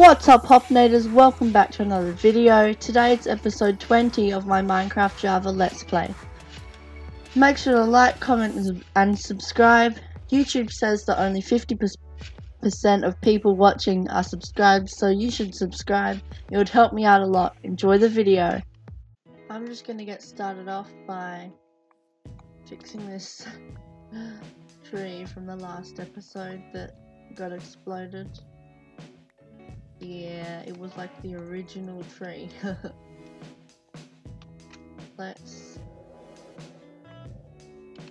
What's up Hopnators, welcome back to another video. Today it's episode 20 of my Minecraft Java Let's Play. Make sure to like, comment and subscribe. YouTube says that only 50% of people watching are subscribed, so you should subscribe. It would help me out a lot. Enjoy the video. I'm just gonna get started off by fixing this tree from the last episode that got exploded. Yeah, it was like the original tree. Let's...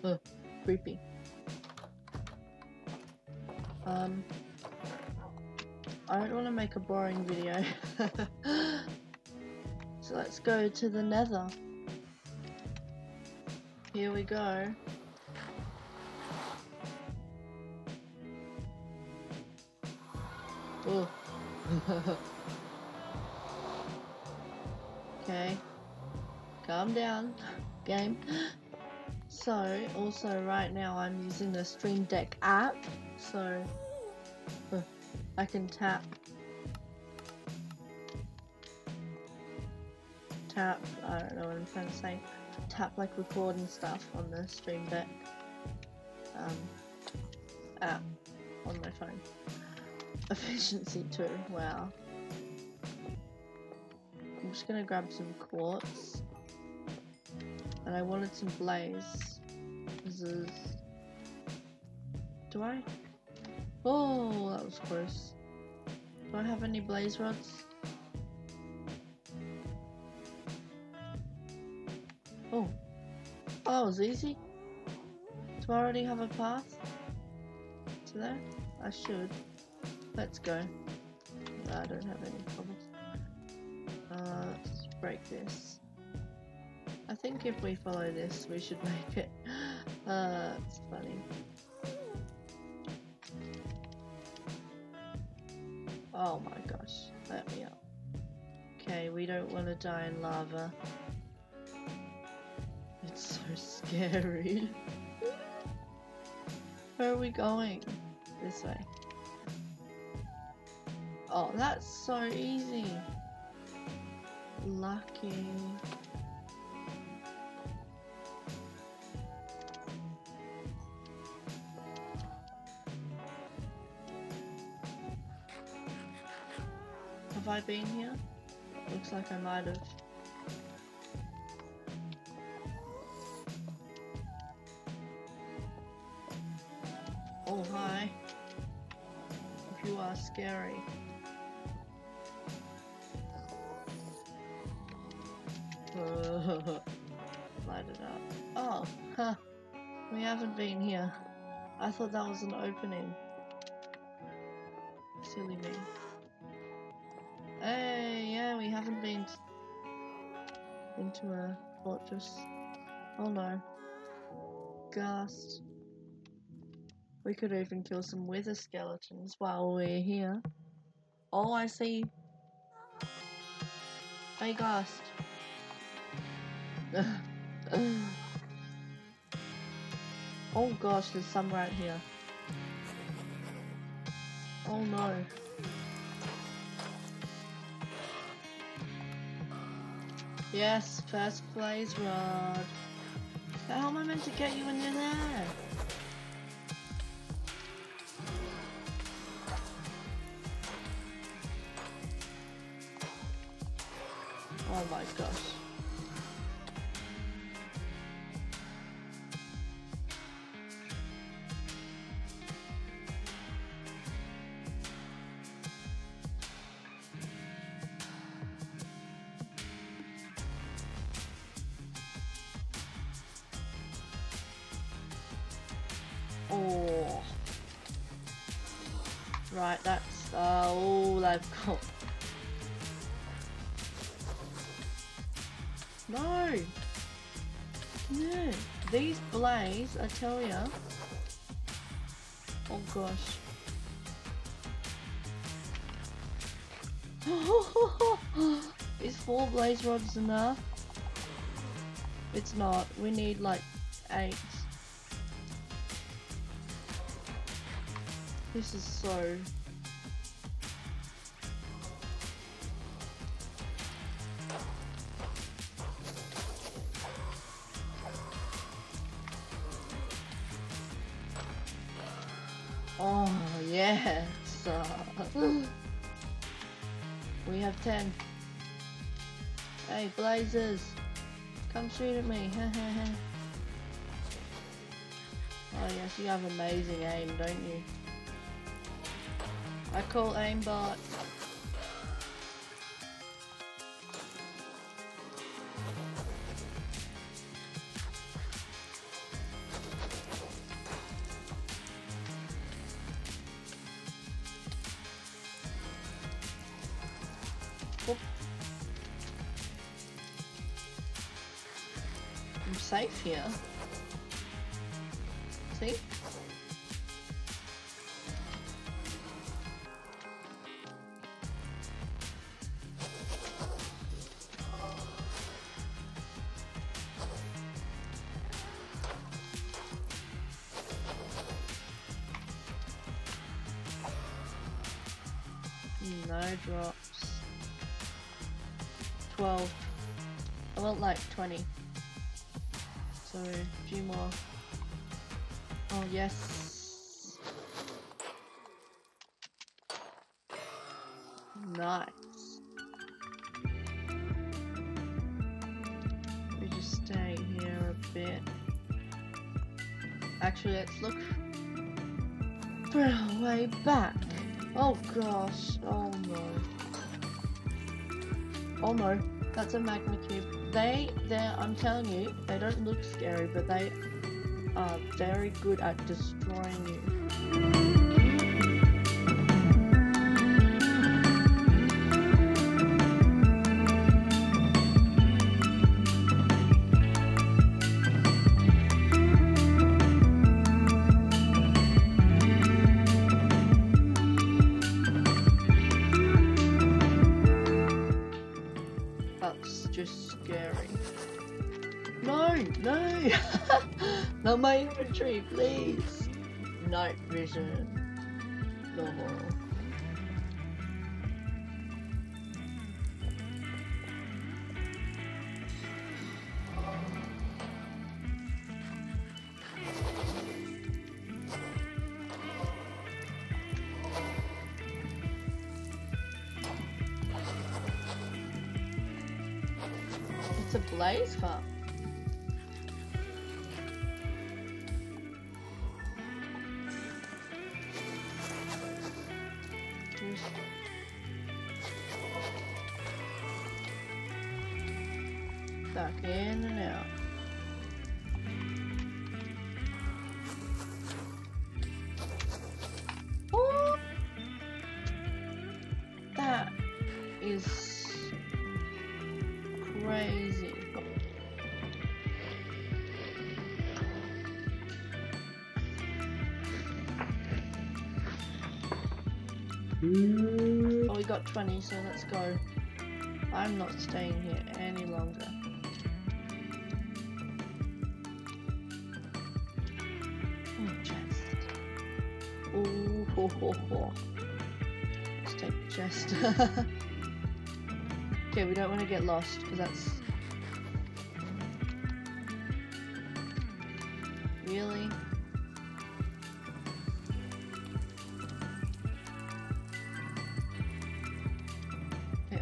Oh, creepy. Um... I don't want to make a boring video. so let's go to the nether. Here we go. Oh. okay. Calm down, game. So, also right now I'm using the Stream Deck app, so I can tap tap, I don't know what I'm trying to say, tap like recording stuff on the Stream Deck um, app on my phone. Efficiency too, wow. I'm just gonna grab some quartz. And I wanted some blaze. This Is... Do I? Oh, that was close. Do I have any blaze rods? Oh. Oh, it was easy. Do I already have a path? To there? I should. Let's go. I don't have any problems. Uh, let's break this. I think if we follow this, we should make it. Uh, it's funny. Oh my gosh, let me up. Okay, we don't want to die in lava. It's so scary. Where are we going? This way. Oh, that's so easy. Lucky. Have I been here? Looks like I might have. Oh, hi. You are scary. Haven't been here. I thought that was an opening. Silly me. Hey, yeah, we haven't been into a fortress. Oh no. Ghast. We could even kill some wither skeletons while we're here. Oh, I see. Hey, Ghast. oh gosh, there's some right here. Oh no. Yes, first blaze rod. How am I meant to get you you're there? Right, that's uh, all I've got. No! No! These blaze, I tell ya. Oh gosh. Is four blaze rods enough? It's not. We need like eight. This is so... Oh, yes! we have 10. Hey, Blazers! Come shoot at me! oh yes, you have amazing aim, don't you? I call aimbot. I'm safe here. See? So, a few more. Oh, yes. Nice. We just stay here a bit. Actually, let's look for our way back. Oh gosh, oh no. Oh no, that's a magma cube. They, they I'm telling you, they don't look scary, but they are very good at destroying you. Not my inventory, please! Night vision. No more. It's a blaze farm. Oh, we got 20, so let's go. I'm not staying here any longer. Oh, chest. Ooh, ho, ho, ho. Let's take the chest. okay, we don't want to get lost, because that's... Really?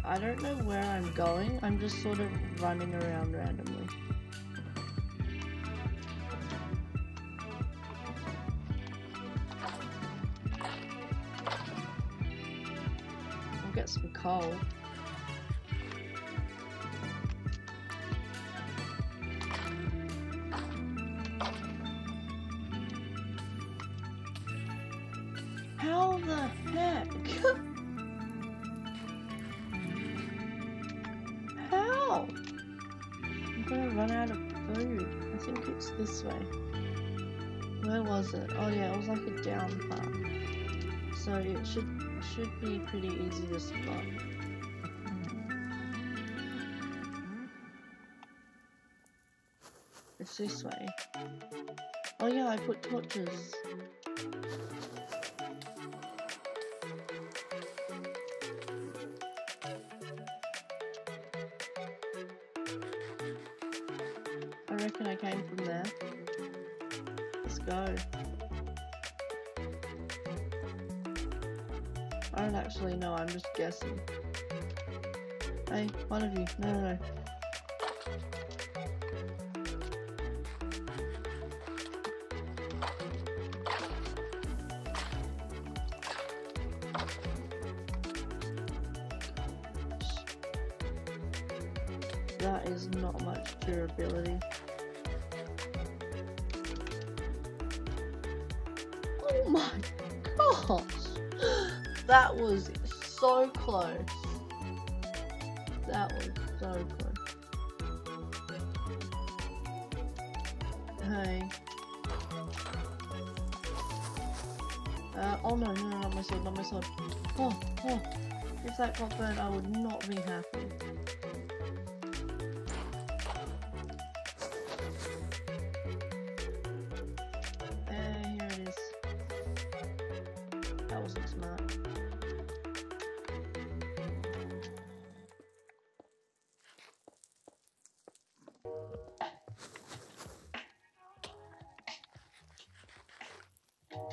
I don't know where I'm going. I'm just sort of running around randomly. I'll get some coal. It? Oh yeah, it was like a down path. So it should should be pretty easy to spot. It's this way. Oh yeah, I put torches. Actually I'm just guessing. Hey, one of you. No, no, no. That is not much durability. Oh my gosh! That was so close. That was so close. Hey. Uh, oh no, no, no, not my sword, not my sword. Oh, oh. If that got burned, I would not be happy.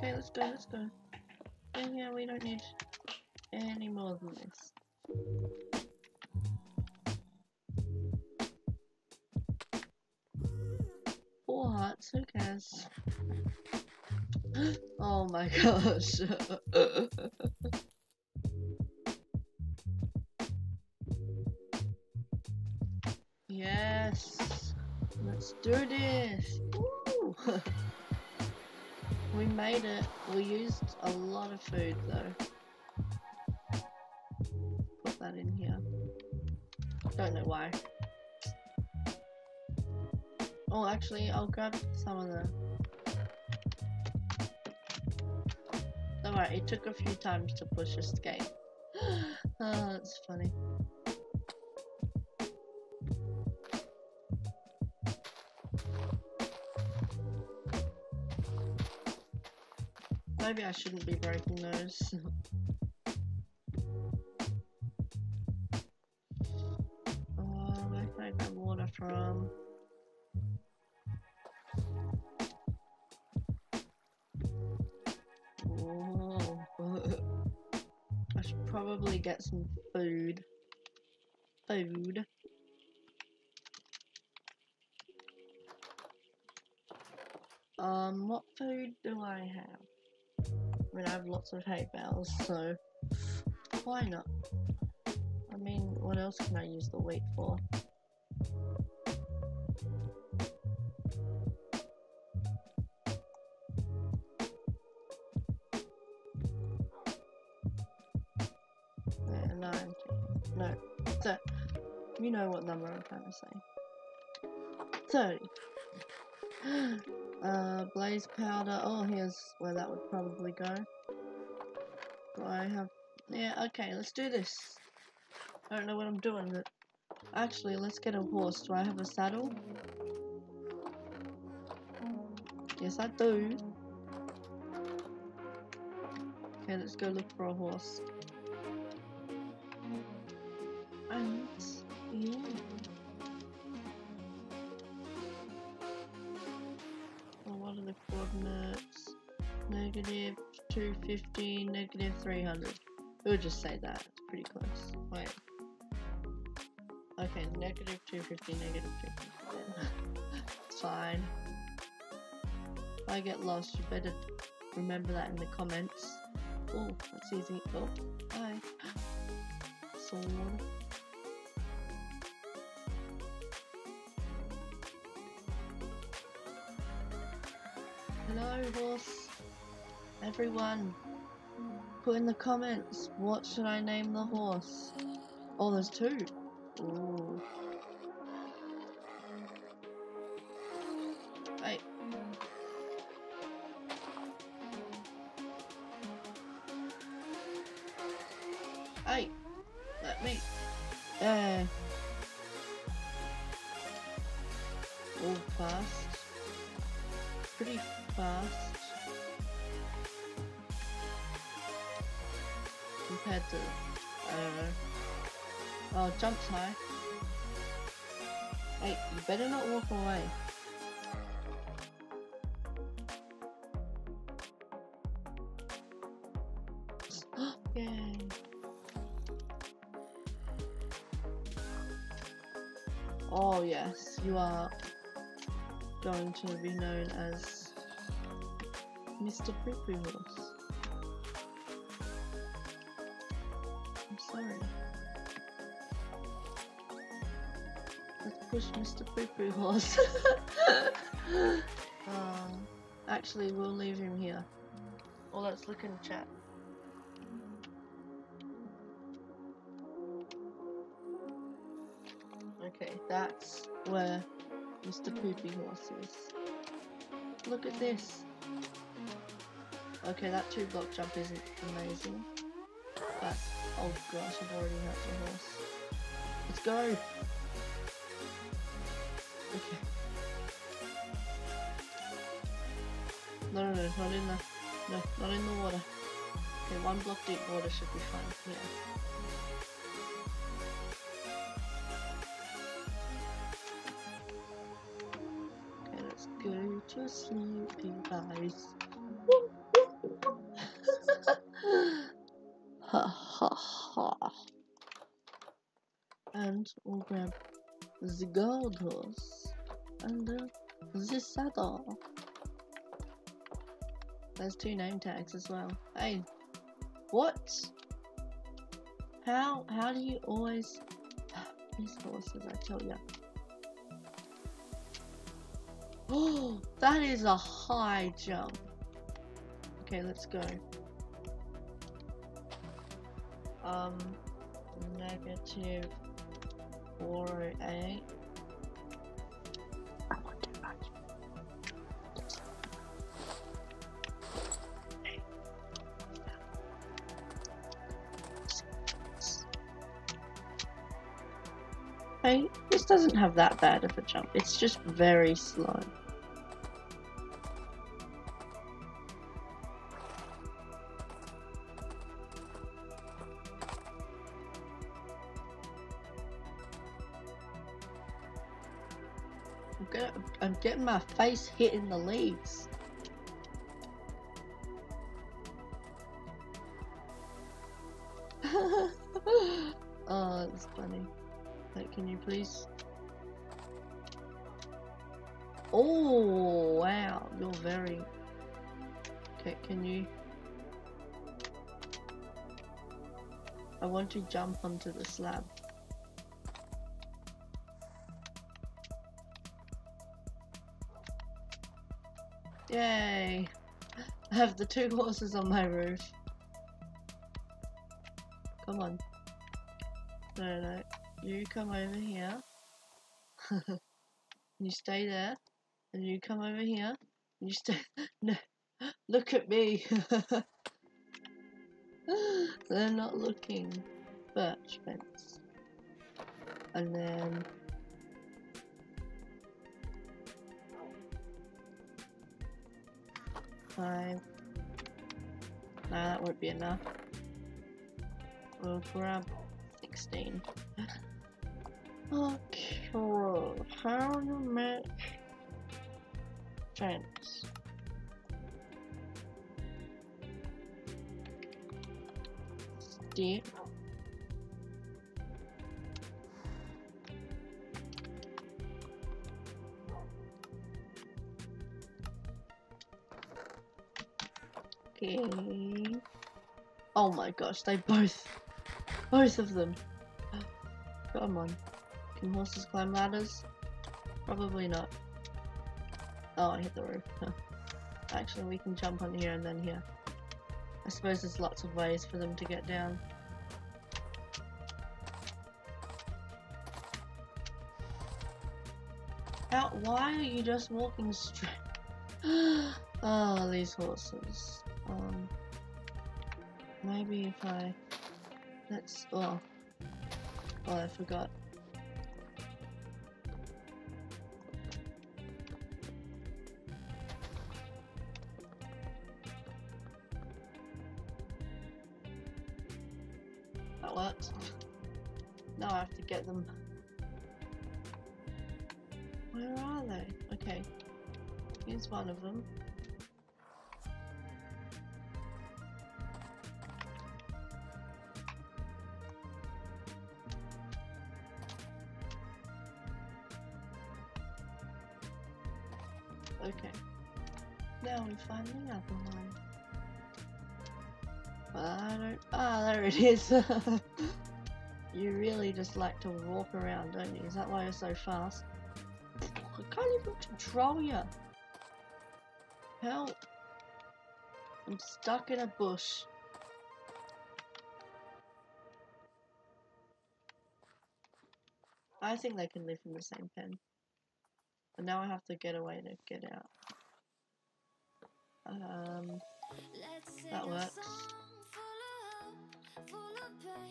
Okay, let's go, let's go. Yeah, yeah, we don't need any more than this. Four hearts, who cares? oh my gosh. yes. Let's do this. Made it. We used a lot of food though. Put that in here. Don't know why. Oh, actually, I'll grab some of the. Worry, it took a few times to push game. oh, ah, that's funny. Maybe I shouldn't be breaking those. oh, I water from? Oh. I should probably get some food. Food. Um, what food do I have? I mean, I have lots of hay bales, so why not? I mean, what else can I use the wheat for? Uh, 90. No, so, you know what number I'm trying to say. 30. Uh, blaze powder. Oh, here's where that would probably go. Do I have? Yeah. Okay. Let's do this. I don't know what I'm doing, but actually, let's get a horse. Do I have a saddle? Yes, I do. Okay, let's go look for a horse. 250, negative 300. We'll just say that. It's pretty close. Wait. Okay, negative 250, negative 250 then. it's fine. If I get lost, you better remember that in the comments. Oh, that's easy. Oh, bye. Sword. Hello, horse. Everyone, put in the comments what should I name the horse? Oh, there's two. Ooh. Hey. Hey, let me. Uh. All fast. Pretty fast. Compared to, uh, know. Oh, uh, jumps high. Hey, you better not walk away. Oh yes, you are going to be known as Mr. Poo Horse. Mr. Poo Horse. um, actually, we'll leave him here. Or let's look in the chat. Okay, that's where Mr. Poopy Horse is. Look at this. Okay, that two block jump isn't amazing. But, oh gosh, I've already hurt the horse. Let's go! No, no, no, not in the, no, not in the water. Okay, one block deep water should be fine, yeah. Okay, let's go to sleep, guys. ha ha ha. And we'll grab the gold horse and this saddle. There's two name tags as well. Hey, what? How how do you always these horses? I tell ya. Oh, that is a high jump. Okay, let's go. Um, negative 408. Hey, this doesn't have that bad of a jump. It's just very slow. I'm, get, I'm getting my face hit in the leaves. oh, that's funny. Like, can you please? Oh, wow, you're very... Okay, can you... I want to jump onto the slab. Yay! I have the two horses on my roof. Come on. No, no. You come over here. you stay there. And you come over here. And you stay. No. Look at me. They're not looking. Birch fence. And then. Five. Nah, that won't be enough. We'll grab 16. Okay, how to make fence? Steep. Okay. Oh my gosh, they both, both of them. Come on. Can horses climb ladders? Probably not. Oh, I hit the roof. Actually, we can jump on here and then here. I suppose there's lots of ways for them to get down. How, why are you just walking straight? oh, these horses. Um, maybe if I... Let's... Oh. Oh, I forgot. That. Now I have to get them. Where are they? Okay. Here's one of them. It is. you really just like to walk around, don't you? Is that why you're so fast? I can't even control you. Help. I'm stuck in a bush. I think they can live in the same pen. But now I have to get away to get out. Um, that works.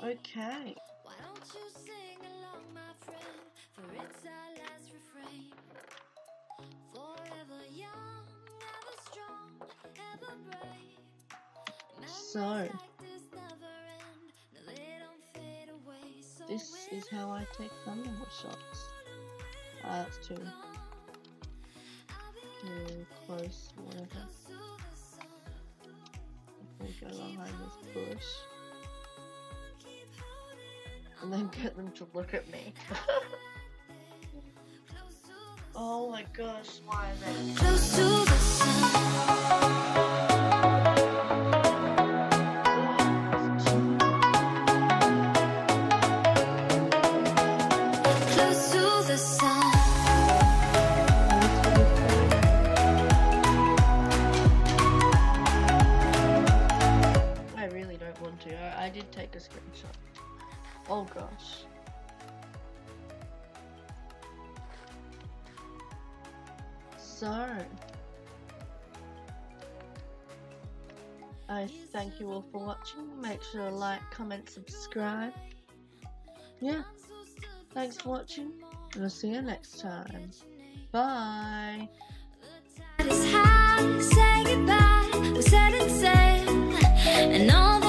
Okay. Why don't you sing along, my friend? For it's our last refrain. Forever young, ever strong, ever brave. So, this is how I take thunderbolt shots. Ah, that's too close, whatever. If we go behind this bush and then get them to look at me. oh my gosh, why? Oh gosh. So, I thank you all for watching. Make sure to like, comment, subscribe. Yeah, thanks for watching. We'll see you next time. Bye. And all